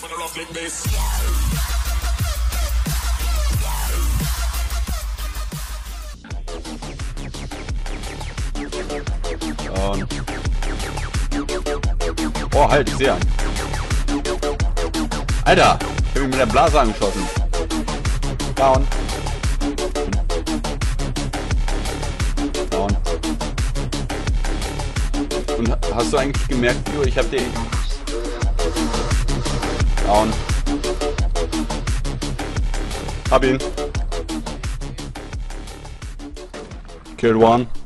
Und oh, halt, einen. Alter, ich hab ihn mit der Blase angeschossen. Down. Down. Und hast du eigentlich gemerkt, Bio, ich hab den... Down. Hab ihn. Kill one.